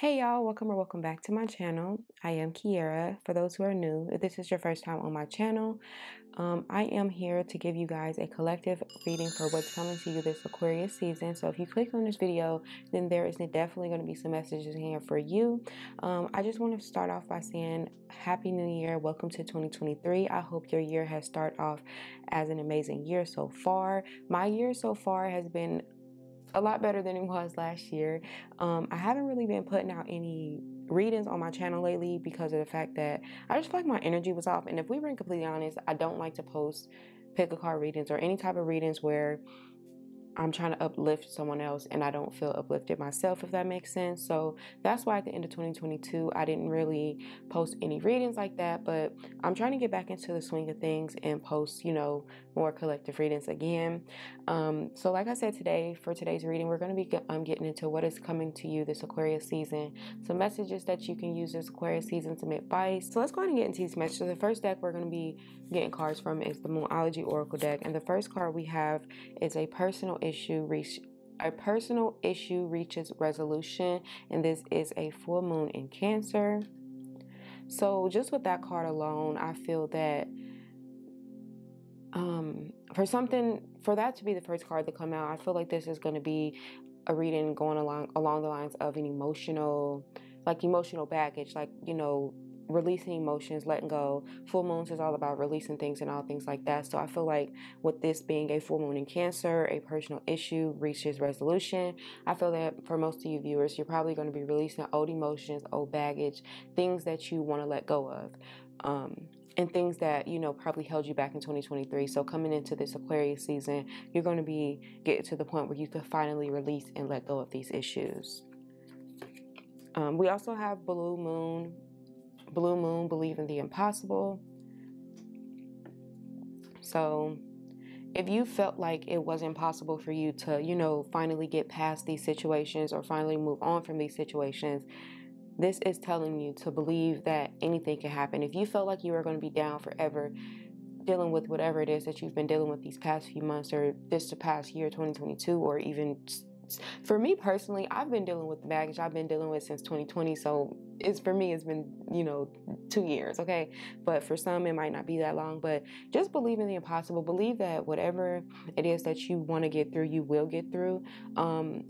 Hey y'all, welcome or welcome back to my channel. I am Keyera. For those who are new, if this is your first time on my channel, um, I am here to give you guys a collective reading for what's coming to you this Aquarius season. So if you click on this video, then there is definitely going to be some messages here for you. Um, I just want to start off by saying Happy New Year. Welcome to 2023. I hope your year has started off as an amazing year so far. My year so far has been a lot better than it was last year. Um, I haven't really been putting out any readings on my channel lately because of the fact that I just feel like my energy was off. And if we were completely honest, I don't like to post pick a card readings or any type of readings where I'm trying to uplift someone else and I don't feel uplifted myself, if that makes sense. So that's why at the end of 2022, I didn't really post any readings like that. But I'm trying to get back into the swing of things and post, you know, more collective readings again. Um, so, like I said today, for today's reading, we're going to be um, getting into what is coming to you this Aquarius season, some messages that you can use this Aquarius season, some advice. So, let's go ahead and get into these messages. The first deck we're going to be getting cards from is the Moonology Oracle deck. And the first card we have is a personal issue reach a personal issue reaches resolution and this is a full moon in cancer. So just with that card alone i feel that um for something for that to be the first card to come out i feel like this is going to be a reading going along along the lines of an emotional like emotional baggage like you know releasing emotions, letting go. Full moons is all about releasing things and all things like that. So I feel like with this being a full moon in Cancer, a personal issue reaches resolution. I feel that for most of you viewers, you're probably going to be releasing old emotions, old baggage, things that you want to let go of. Um, and things that you know probably held you back in 2023 so coming into this aquarius season you're going to be getting to the point where you can finally release and let go of these issues um, we also have blue moon Blue Moon, Believe in the Impossible. So, if you felt like it was impossible for you to, you know, finally get past these situations or finally move on from these situations, this is telling you to believe that anything can happen. If you felt like you were going to be down forever, dealing with whatever it is that you've been dealing with these past few months or this past year, 2022, or even for me personally, I've been dealing with the baggage I've been dealing with since 2020. So it's for me, it's been, you know, two years, okay? But for some, it might not be that long. But just believe in the impossible. Believe that whatever it is that you want to get through, you will get through. Um,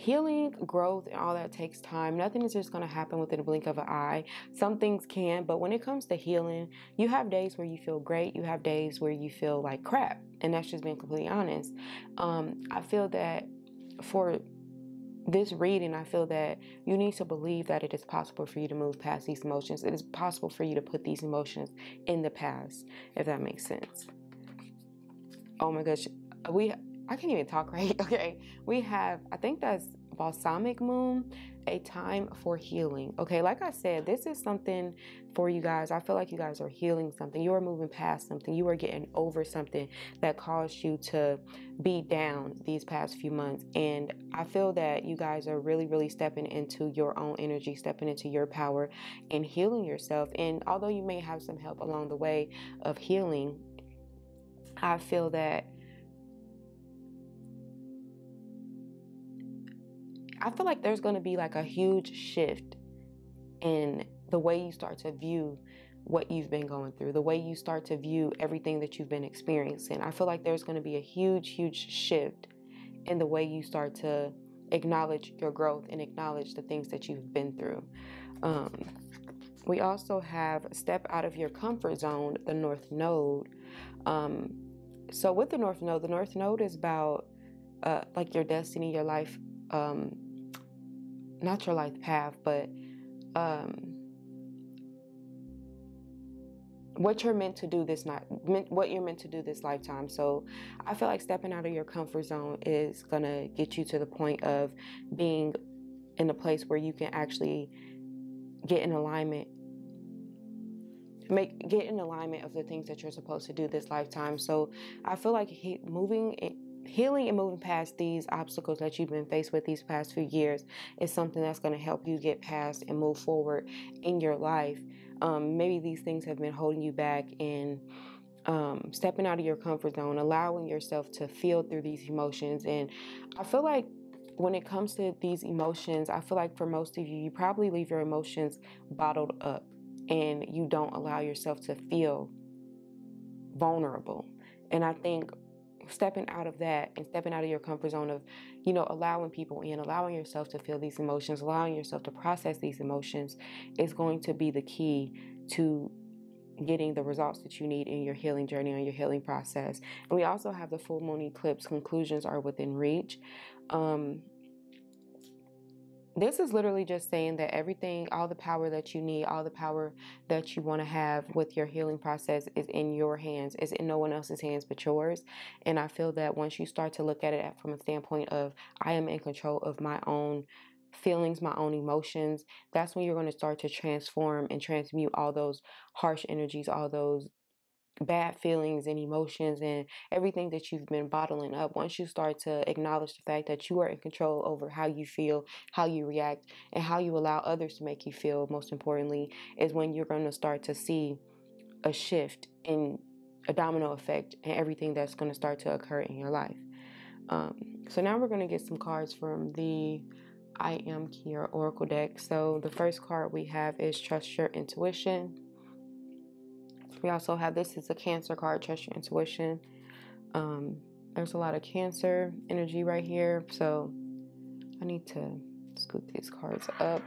healing, growth, and all that takes time. Nothing is just going to happen within a blink of an eye. Some things can, but when it comes to healing, you have days where you feel great, you have days where you feel like crap. And that's just being completely honest. Um, I feel that for this reading, I feel that you need to believe that it is possible for you to move past these emotions. It is possible for you to put these emotions in the past, if that makes sense. Oh my gosh, we I can't even talk right. Okay, we have I think that's balsamic moon a time for healing. Okay, like I said, this is something for you guys. I feel like you guys are healing something. You are moving past something. You are getting over something that caused you to be down these past few months. And I feel that you guys are really, really stepping into your own energy, stepping into your power and healing yourself. And although you may have some help along the way of healing, I feel that I feel like there's going to be like a huge shift in the way you start to view what you've been going through, the way you start to view everything that you've been experiencing. I feel like there's going to be a huge, huge shift in the way you start to acknowledge your growth and acknowledge the things that you've been through. Um, we also have step out of your comfort zone, the North Node. Um, so, with the North Node, the North Node is about uh, like your destiny, your life um, not your life path, but um, what you're meant to do this not what you're meant to do this lifetime. So I feel like stepping out of your comfort zone is gonna get you to the point of being in a place where you can actually get in alignment make get in alignment of the things that you're supposed to do this lifetime so i feel like he, moving healing and moving past these obstacles that you've been faced with these past few years is something that's going to help you get past and move forward in your life. Um, maybe these things have been holding you back and um, stepping out of your comfort zone, allowing yourself to feel through these emotions. And I feel like when it comes to these emotions, I feel like for most of you, you probably leave your emotions bottled up and you don't allow yourself to feel vulnerable. And I think stepping out of that and stepping out of your comfort zone of, you know, allowing people in, allowing yourself to feel these emotions, allowing yourself to process these emotions is going to be the key to getting the results that you need in your healing journey on your healing process. And we also have the full moon eclipse conclusions are within reach. Um, this is literally just saying that everything, all the power that you need, all the power that you want to have with your healing process is in your hands, is in no one else's hands but yours. And I feel that once you start to look at it from a standpoint of, I am in control of my own feelings, my own emotions, that's when you're going to start to transform and transmute all those harsh energies, all those bad feelings and emotions and everything that you've been bottling up, once you start to acknowledge the fact that you are in control over how you feel, how you react, and how you allow others to make you feel, most importantly, is when you're going to start to see a shift in a domino effect and everything that's going to start to occur in your life. Um, so now we're going to get some cards from the I Am Keyera Oracle deck. So the first card we have is Trust Your Intuition. We also have this is a Cancer card, Trust Your Intuition. Um, there's a lot of Cancer energy right here, so I need to scoop these cards up.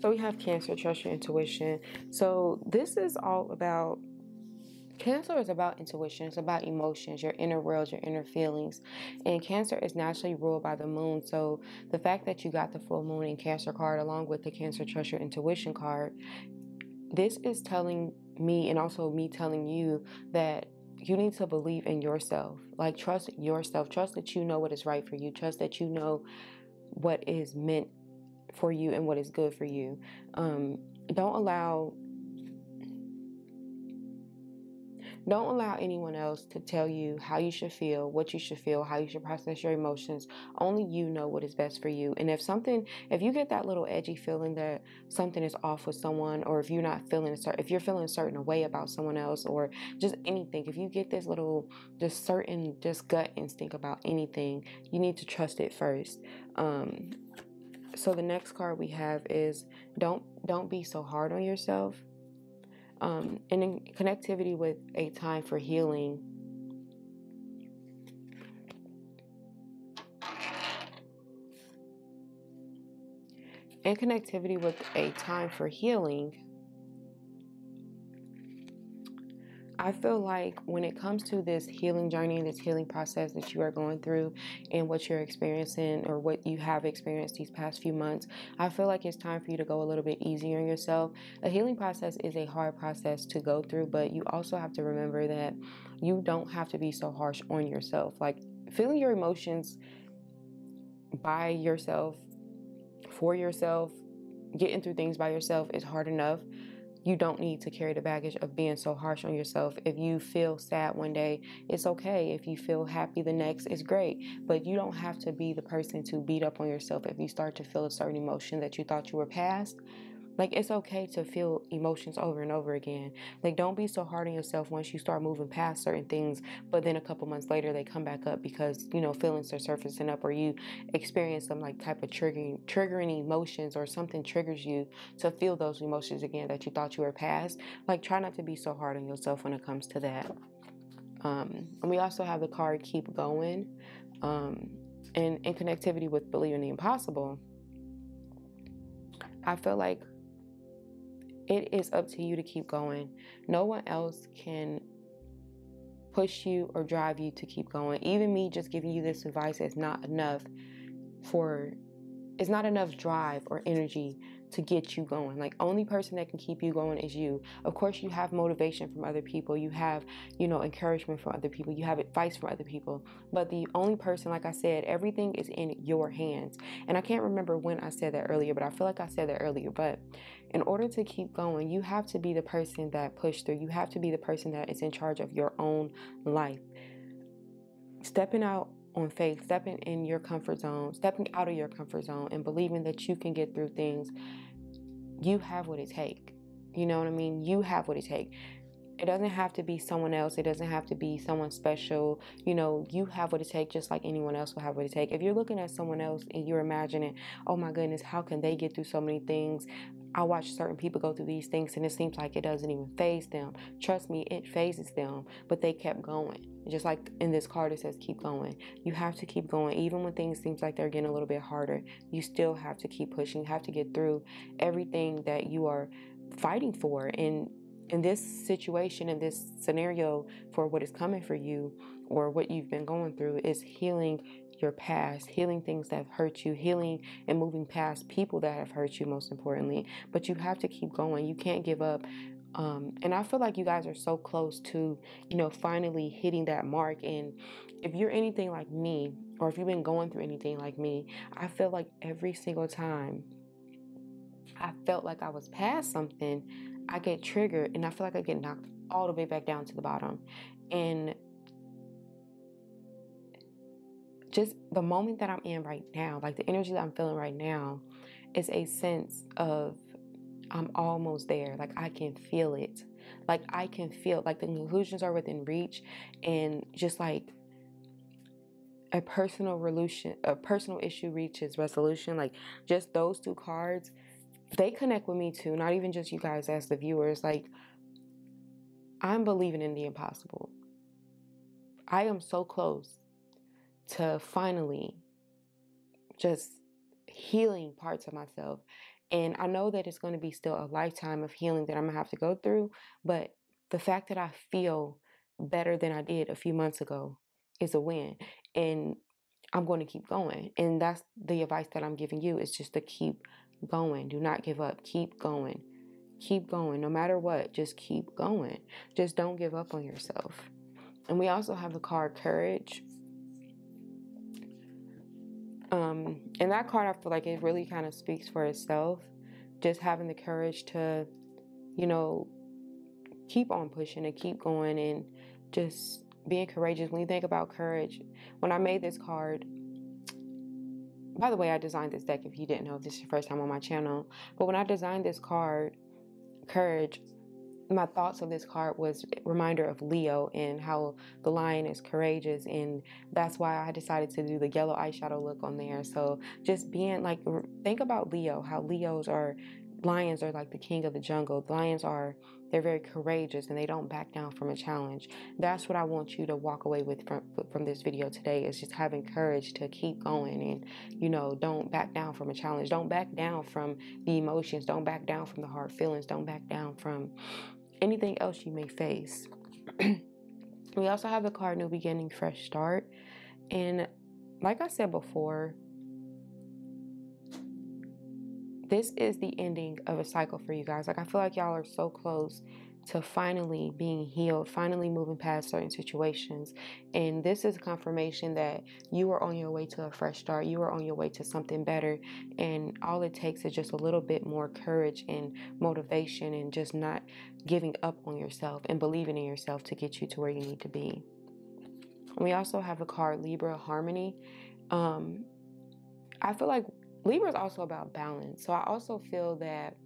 So we have Cancer, trust your intuition. So this is all about Cancer is about intuition, it's about emotions, your inner world, your inner feelings. And Cancer is naturally ruled by the moon. So the fact that you got the full moon in Cancer card along with the Cancer Trust Your Intuition card, this is telling me and also me telling you that you need to believe in yourself. Like trust yourself. Trust that you know what is right for you. Trust that you know what is meant for you and what is good for you. Um, don't allow Don't allow anyone else to tell you how you should feel, what you should feel, how you should process your emotions. Only you know what is best for you. And if something, if you get that little edgy feeling that something is off with someone, or if you're not feeling a certain, if you're feeling a certain way about someone else, or just anything, if you get this little, just certain, just gut instinct about anything, you need to trust it first. Um, so the next card we have is don't don't be so hard on yourself um, and in connectivity with a time for healing. In connectivity with a time for healing, I feel like when it comes to this healing journey this healing process that you are going through and what you're experiencing or what you have experienced these past few months, I feel like it's time for you to go a little bit easier on yourself. A healing process is a hard process to go through, but you also have to remember that you don't have to be so harsh on yourself. Like feeling your emotions by yourself, for yourself, getting through things by yourself is hard enough you don't need to carry the baggage of being so harsh on yourself. If you feel sad one day, it's okay. If you feel happy the next, it's great. But you don't have to be the person to beat up on yourself if you start to feel a certain emotion that you thought you were past. Like it's okay to feel emotions over and over again. Like don't be so hard on yourself once you start moving past certain things, but then a couple months later they come back up because, you know, feelings are surfacing up or you experience some like type of triggering triggering emotions or something triggers you to feel those emotions again that you thought you were past. Like try not to be so hard on yourself when it comes to that. Um, and we also have the card keep going. Um, and in connectivity with believing the impossible, I feel like it is up to you to keep going. No one else can push you or drive you to keep going. Even me just giving you this advice is not enough for it's not enough drive or energy to get you going. Like only person that can keep you going is you. Of course, you have motivation from other people. You have, you know, encouragement from other people. You have advice from other people. But the only person, like I said, everything is in your hands. And I can't remember when I said that earlier, but I feel like I said that earlier. But in order to keep going, you have to be the person that pushed through. You have to be the person that is in charge of your own life. Stepping out on faith, stepping in your comfort zone, stepping out of your comfort zone, and believing that you can get through things you have what it take. You know what I mean? You have what it take. It doesn't have to be someone else. It doesn't have to be someone special. You know, you have what it takes just like anyone else will have what it takes. If you're looking at someone else and you're imagining, oh my goodness, how can they get through so many things? I watch certain people go through these things and it seems like it doesn't even phase them. Trust me, it phases them, but they kept going. Just like in this card, it says keep going. You have to keep going. Even when things seems like they're getting a little bit harder, you still have to keep pushing. You have to get through everything that you are fighting for. And in this situation, in this scenario, for what is coming for you or what you've been going through, is healing your past, healing things that have hurt you, healing and moving past people that have hurt you, most importantly. But you have to keep going. You can't give up. Um, and I feel like you guys are so close to, you know, finally hitting that mark. And if you're anything like me, or if you've been going through anything like me, I feel like every single time I felt like I was past something, I get triggered and I feel like I get knocked all the way back down to the bottom. And just the moment that I'm in right now, like the energy that I'm feeling right now, is a sense of I'm almost there. Like I can feel it. Like I can feel like the conclusions are within reach and just like a personal resolution a personal issue reaches resolution like just those two cards they connect with me too not even just you guys as the viewers like i'm believing in the impossible i am so close to finally just healing parts of myself. And I know that it's going to be still a lifetime of healing that I'm going to have to go through, but the fact that I feel better than I did a few months ago is a win. And I'm going to keep going. And that's the advice that I'm giving you is just to keep going. Do not give up. Keep going. Keep going. No matter what, just keep going. Just don't give up on yourself. And we also have the card courage. Um, and that card, I feel like it really kind of speaks for itself. Just having the courage to, you know, keep on pushing and keep going and just being courageous. When you think about courage, when I made this card, by the way, I designed this deck if you didn't know, this is your first time on my channel. But when I designed this card, courage, my thoughts of this card was reminder of Leo and how the lion is courageous and that's why I decided to do the yellow eyeshadow look on there. So just being like think about Leo, how Leos are lions are like the king of the jungle. Lions are they're very courageous and they don't back down from a challenge. That's what I want you to walk away with from from this video today is just having courage to keep going and you know, don't back down from a challenge. Don't back down from the emotions. Don't back down from the hard feelings. Don't back down from anything else you may face. we also have the card New Beginning, Fresh Start. And like I said before, this is the ending of a cycle for you guys. Like, I feel like y'all are so close to finally being healed, finally moving past certain situations. And this is confirmation that you are on your way to a fresh start. You are on your way to something better. And all it takes is just a little bit more courage and motivation and just not giving up on yourself and believing in yourself to get you to where you need to be. We also have a card, Libra Harmony. Um, I feel like Libra is also about balance. So I also feel that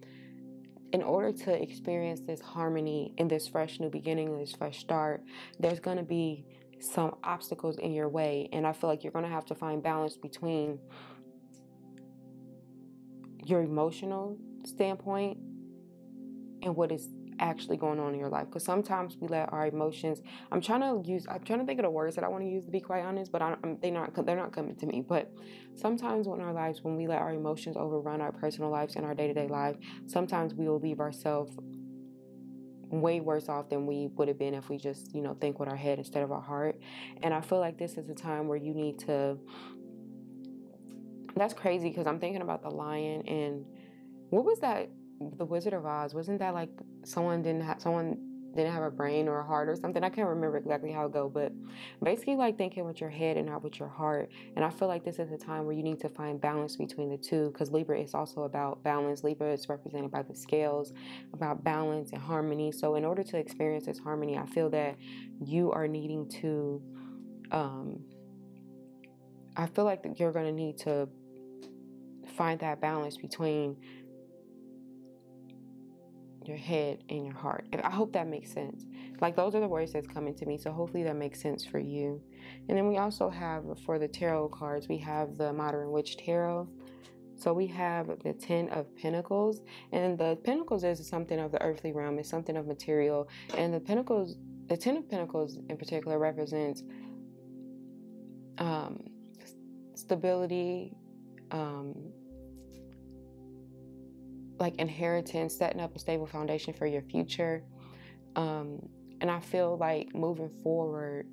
in order to experience this harmony in this fresh new beginning, this fresh start, there's going to be some obstacles in your way. And I feel like you're going to have to find balance between your emotional standpoint and what is actually going on in your life because sometimes we let our emotions i'm trying to use i'm trying to think of the words that i want to use to be quite honest but I, they not they're not coming to me. But sometimes in our lives when we let our emotions overrun our personal lives and our day-to-day life sometimes we will leave ourselves way worse off than we would have been if we just you know think with our head instead of our heart. And i feel like this is a time where you need to that's crazy because i'm thinking about the lion and what was that the Wizard of Oz, wasn't that like someone didn't have someone didn't have a brain or a heart or something? I can't remember exactly how it go, but basically like thinking with your head and not with your heart. And I feel like this is a time where you need to find balance between the two because Libra is also about balance. Libra is represented by the scales, about balance and harmony. So in order to experience this harmony, I feel that you are needing to um I feel like you're going to need to find that balance between your head and your heart. I hope that makes sense. Like those are the words that's coming to me. So hopefully that makes sense for you. And then we also have for the tarot cards, we have the Modern Witch Tarot. So we have the Ten of Pentacles, and the Pentacles is something of the earthly realm, it's something of material, and the Pentacles, the Ten of Pentacles in particular represents um, stability, um, like inheritance, setting up a stable foundation for your future. Um, and I feel like moving forward,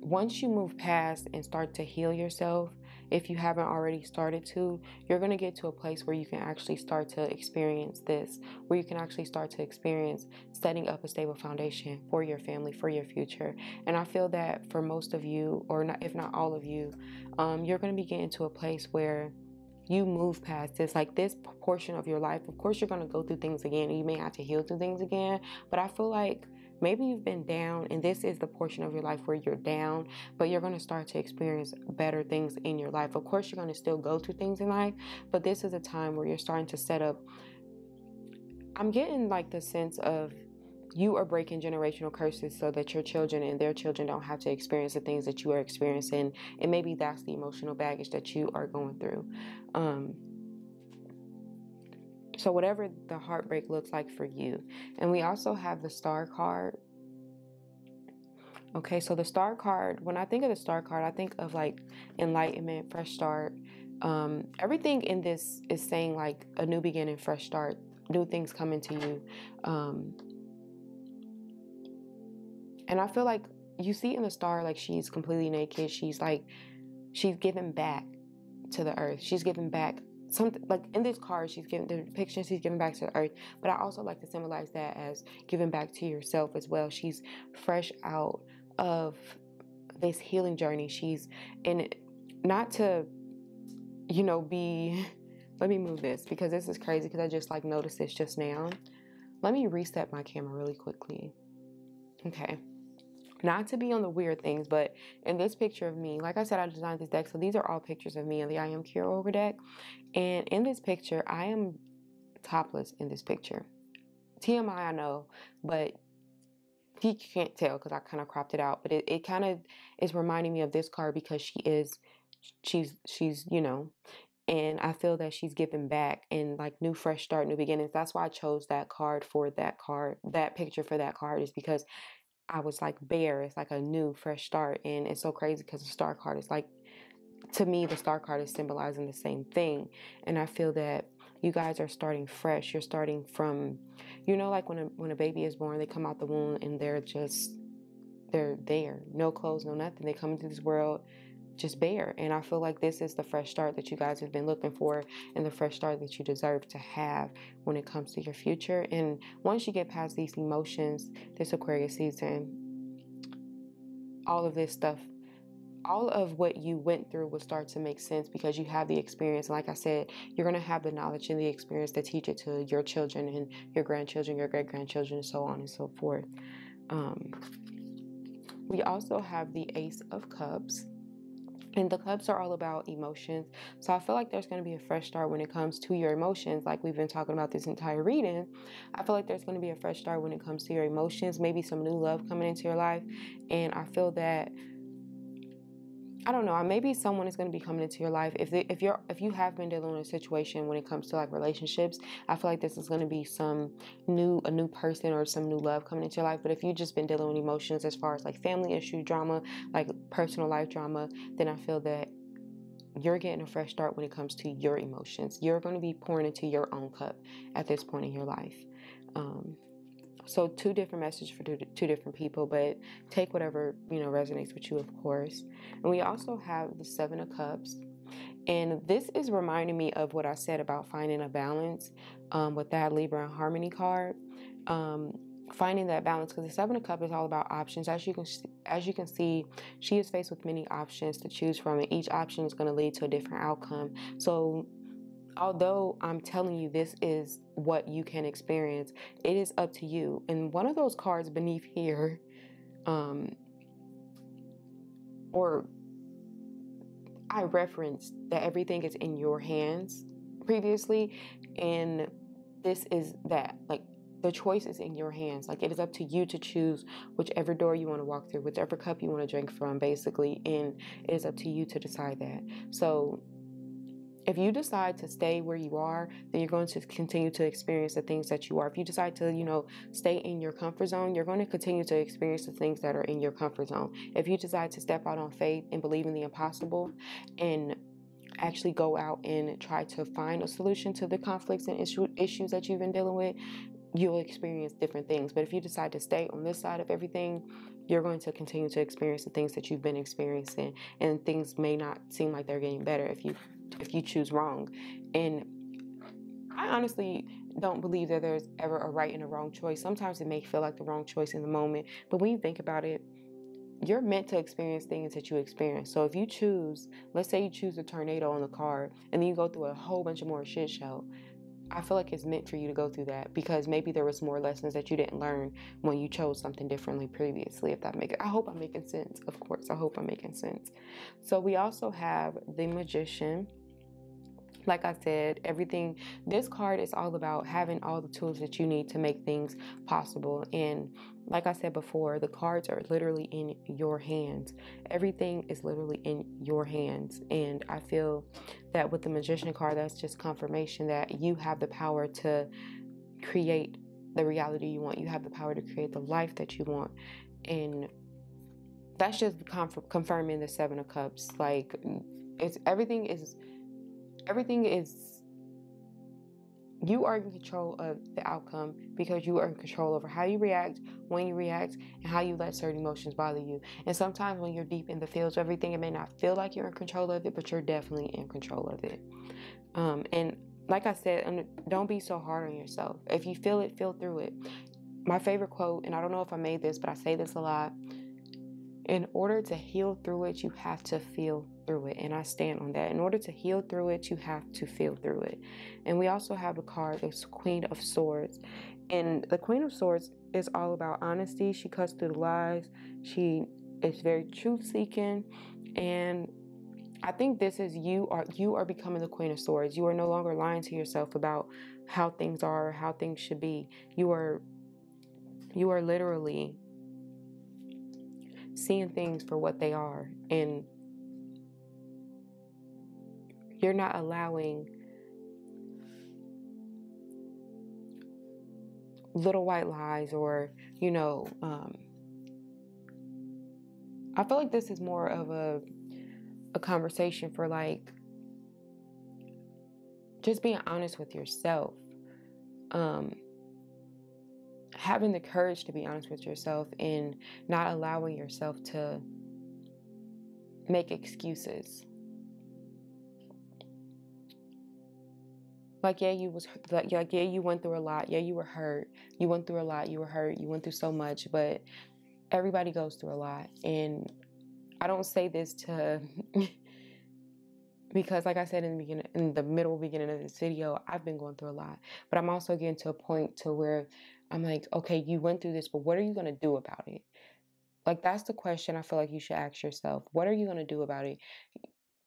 once you move past and start to heal yourself, if you haven't already started to, you're going to get to a place where you can actually start to experience this, where you can actually start to experience setting up a stable foundation for your family, for your future. And I feel that for most of you, or not, if not all of you, um, you're going to be getting to a place where you move past this like this portion of your life of course you're going to go through things again you may have to heal through things again but i feel like Maybe you've been down, and this is the portion of your life where you're down, but you're going to start to experience better things in your life. Of course, you're going to still go through things in life, but this is a time where you're starting to set up. I'm getting like the sense of you are breaking generational curses so that your children and their children don't have to experience the things that you are experiencing. And maybe that's the emotional baggage that you are going through. Um, so, whatever the heartbreak looks like for you. And we also have the star card. Okay, so the star card, when I think of the star card, I think of like enlightenment, fresh start. Um, everything in this is saying like a new beginning, fresh start, new things coming to you. Um, and I feel like you see in the star, like she's completely naked. She's like, she's giving back to the earth. She's giving back something like in this card she's giving the depiction she's giving back to the earth. But i also like to symbolize that as giving back to yourself as well. She's fresh out of this healing journey. She's in not to you know be let me move this because this is crazy because i just like noticed this just now. Let me reset my camera really quickly. Okay not to be on the weird things, but in this picture of me, like I said, I designed this deck. So these are all pictures of me in the I Am Keyera Oracle deck. And in this picture, I am topless in this picture. TMI, I know, but you can't tell because I kind of cropped it out. But it, it kind of is reminding me of this card because she is, she's, she's, you know, and I feel that she's giving back and like new fresh start, new beginnings. That's why I chose that card for that card, that picture for that card is because I was like bare. It's like a new, fresh start. And it's so crazy because the star card is like, to me, the star card is symbolizing the same thing. And I feel that you guys are starting fresh. You're starting from, you know, like when a, when a baby is born, they come out the womb and they're just, they're there. No clothes, no nothing. They come into this world just bear. And I feel like this is the fresh start that you guys have been looking for and the fresh start that you deserve to have when it comes to your future. And once you get past these emotions, this Aquarius season, all of this stuff, all of what you went through will start to make sense because you have the experience. Like I said, you're going to have the knowledge and the experience to teach it to your children and your grandchildren, your great grandchildren, and so on and so forth. Um, we also have the Ace of Cups. And the cups are all about emotions. So I feel like there's going to be a fresh start when it comes to your emotions, like we've been talking about this entire reading. I feel like there's going to be a fresh start when it comes to your emotions, maybe some new love coming into your life. And I feel that I don't know. Maybe someone is going to be coming into your life. If they, if you're if you have been dealing with a situation when it comes to like relationships, I feel like this is going to be some new a new person or some new love coming into your life. But if you've just been dealing with emotions as far as like family issue drama, like personal life drama, then I feel that you're getting a fresh start when it comes to your emotions. You're going to be pouring into your own cup at this point in your life. Um, so two different messages for two different people, but take whatever you know resonates with you, of course. And we also have the Seven of Cups, and this is reminding me of what I said about finding a balance um, with that Libra and Harmony card. Um, finding that balance because the seven of cups is all about options as you can as you can see she is faced with many options to choose from and each option is going to lead to a different outcome so although I'm telling you this is what you can experience, it is up to you. And one of those cards beneath here, um, or I referenced that everything is in your hands previously, and this is that. Like the choice is in your hands. Like it is up to you to choose whichever door you want to walk through, whichever cup you want to drink from, basically. And it is up to you to decide that. So if you decide to stay where you are, then you're going to continue to experience the things that you are. If you decide to, you know, stay in your comfort zone, you're going to continue to experience the things that are in your comfort zone. If you decide to step out on faith and believe in the impossible and actually go out and try to find a solution to the conflicts and issue, issues that you've been dealing with, you'll experience different things. But if you decide to stay on this side of everything, you're going to continue to experience the things that you've been experiencing and things may not seem like they're getting better if you if you choose wrong. And I honestly don't believe that there's ever a right and a wrong choice. Sometimes it may feel like the wrong choice in the moment, but when you think about it, you're meant to experience things that you experience. So if you choose, let's say you choose a tornado on the car and then you go through a whole bunch of more shit show, I feel like it's meant for you to go through that because maybe there was more lessons that you didn't learn when you chose something differently previously. If that makes, I hope I'm making sense. Of course, I hope I'm making sense. So we also have the magician. Like I said, everything. This card is all about having all the tools that you need to make things possible. And like I said before, the cards are literally in your hands. Everything is literally in your hands. And I feel that with the magician card, that's just confirmation that you have the power to create the reality you want. You have the power to create the life that you want. And that's just confirming the seven of cups. Like it's everything is everything is you are in control of the outcome because you are in control over how you react, when you react, and how you let certain emotions bother you. And sometimes when you're deep in the fields of everything, it may not feel like you're in control of it, but you're definitely in control of it. Um, and like I said, don't be so hard on yourself. If you feel it, feel through it. My favorite quote, and I don't know if I made this, but I say this a lot. In order to heal through it, you have to feel through it. And I stand on that. In order to heal through it, you have to feel through it. And we also have a card, this Queen of Swords. And the Queen of Swords is all about honesty. She cuts through the lies. She is very truth seeking. And I think this is you are you are becoming the Queen of Swords. You are no longer lying to yourself about how things are, how things should be. You are you are literally seeing things for what they are and you're not allowing little white lies or, you know, um, I feel like this is more of a a conversation for like just being honest with yourself. Um, having the courage to be honest with yourself and not allowing yourself to make excuses. Like yeah you was like yeah, yeah you went through a lot. Yeah you were hurt. You went through a lot. You were hurt. You went through so much but everybody goes through a lot. And i don't say this to because like i said in the beginning in the middle beginning of this video i've been going through a lot. But i'm also getting to a point to where i'm like okay you went through this but what are you going to do about it? Like that's the question i feel like you should ask yourself. What are you going to do about it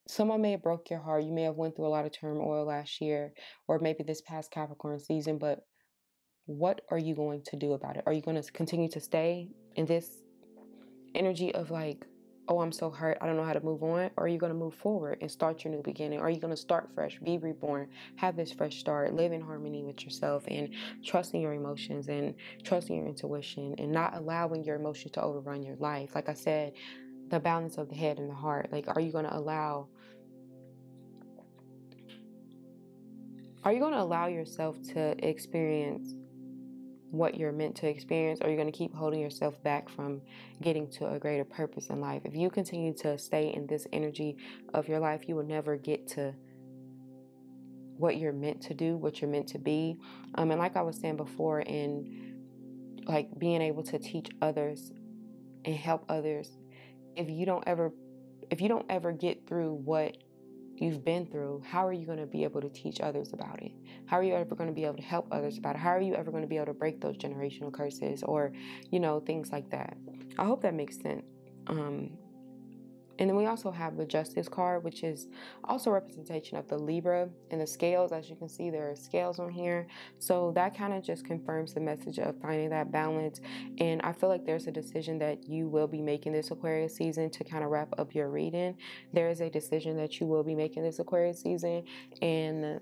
someone may have broke your heart. You may have went through a lot of turmoil last year or maybe this past Capricorn season, but what are you going to do about it? Are you going to continue to stay in this energy of like, oh, I'm so hurt, I don't know how to move on? Or are you going to move forward and start your new beginning? Are you going to start fresh, be reborn, have this fresh start, live in harmony with yourself and trusting your emotions and trusting your intuition and not allowing your emotions to overrun your life? Like I said, the balance of the head and the heart. Like, are you going to allow Are you going to allow yourself to experience what you're meant to experience, or are you going to keep holding yourself back from getting to a greater purpose in life? If you continue to stay in this energy of your life, you will never get to what you're meant to do, what you're meant to be. Um, and like I was saying before, in like being able to teach others and help others, if you don't ever, if you don't ever get through what you've been through, how are you going to be able to teach others about it? How are you ever going to be able to help others about it? How are you ever going to be able to break those generational curses or, you know, things like that? I hope that makes sense. Um, And then we also have the Justice card, which is also representation of the Libra and the scales. As you can see, there are scales on here. So that kind of just confirms the message of finding that balance. And I feel like there's a decision that you will be making this Aquarius season to kind of wrap up your reading. There is a decision that you will be making this Aquarius season. And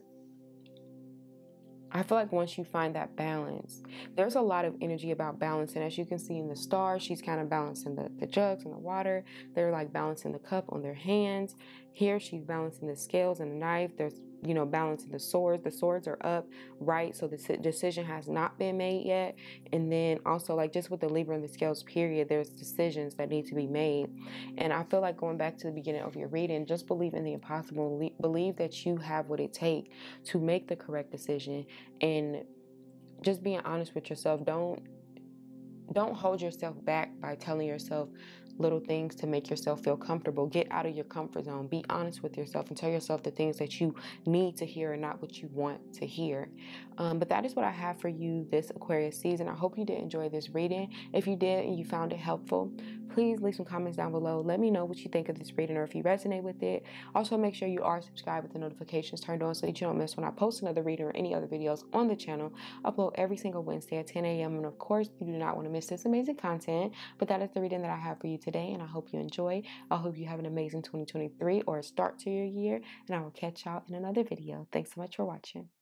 I feel like once you find that balance, there's a lot of energy about balance. And as you can see in the stars, she's kind of balancing the, the jugs and the water. They're like balancing the cup on their hands. Here, she's balancing the scales and the knife. There's you know, balancing the swords. The swords are up, right? So the decision has not been made yet. And then also, like, just with the Libra and the scales, period, there's decisions that need to be made. And I feel like going back to the beginning of your reading, just believe in the impossible. Believe that you have what it takes to make the correct decision. And just being honest with yourself. Don't don't hold yourself back by telling yourself little things to make yourself feel comfortable. Get out of your comfort zone. Be honest with yourself and tell yourself the things that you need to hear and not what you want to hear. Um, but that is what I have for you this Aquarius season. I hope you did enjoy this reading. If you did and you found it helpful, please leave some comments down below. Let me know what you think of this reading or if you resonate with it. Also, make sure you are subscribed with the notifications turned on so that you don't miss when I post another reading or any other videos on the channel. Upload every single Wednesday at 10 a.m. And of course, you do not want to miss this amazing content. But that is the reading that I have for you today, and I hope you enjoy. I hope you have an amazing 2023 or a start to your year, and I will catch y'all in another video. Thanks so much for watching.